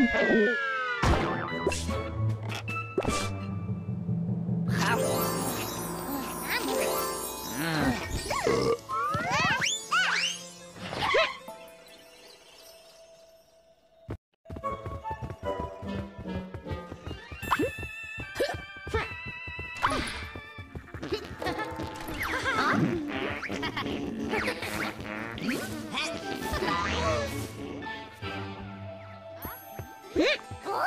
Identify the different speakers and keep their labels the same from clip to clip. Speaker 1: Huh? Oh!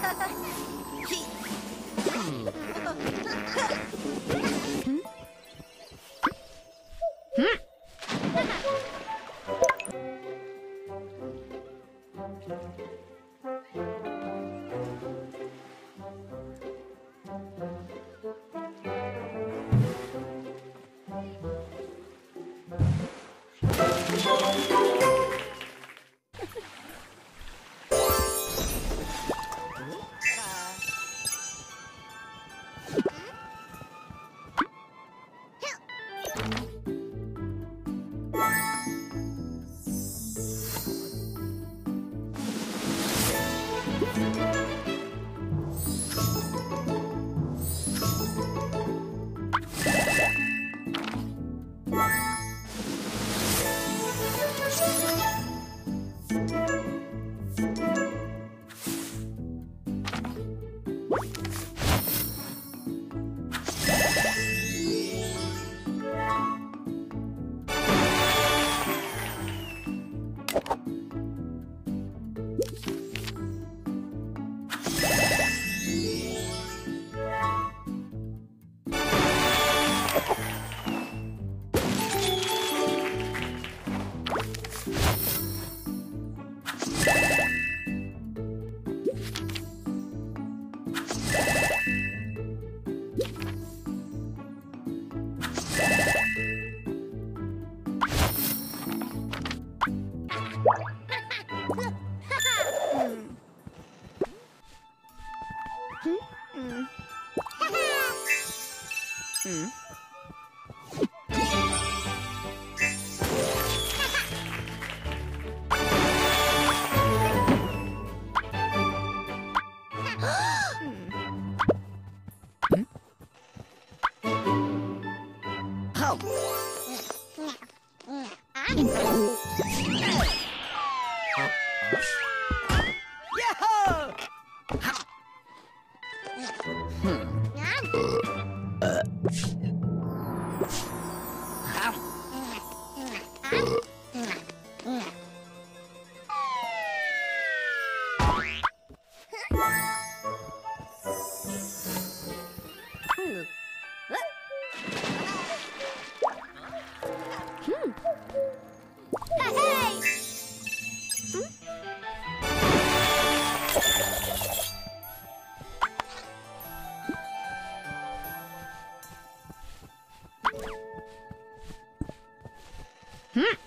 Speaker 1: う ん Thank you. Uh. Hmm?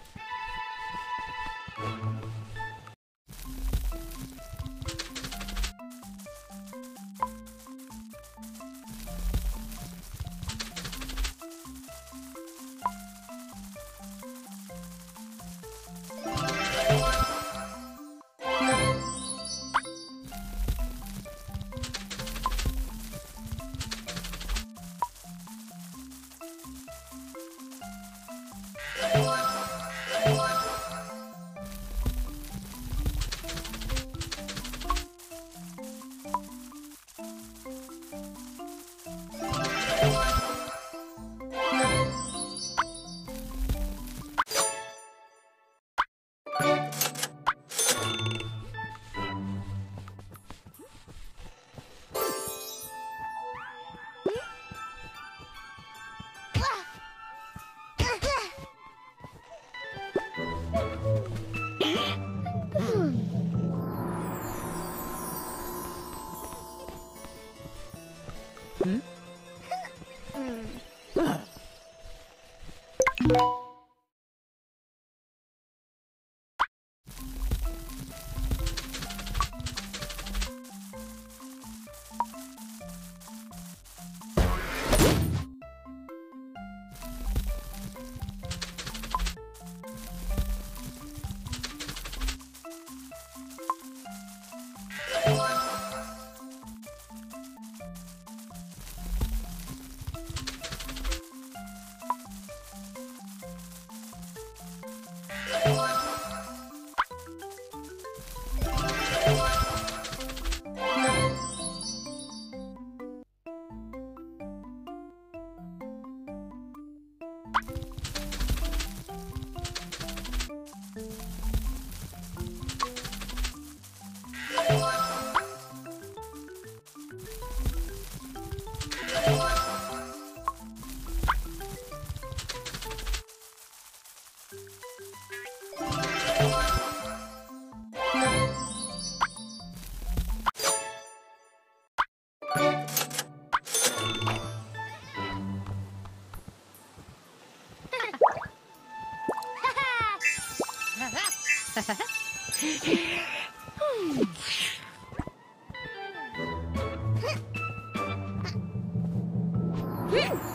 Speaker 1: Woo!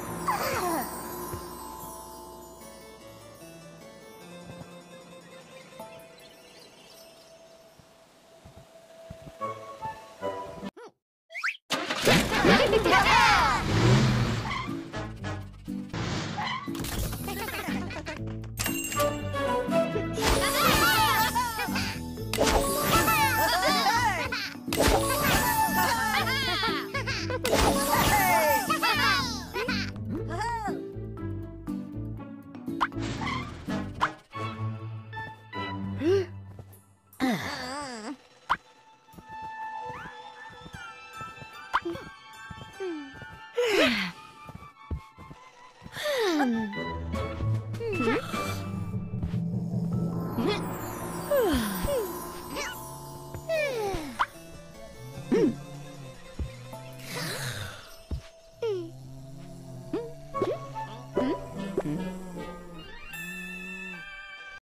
Speaker 1: Ha ha!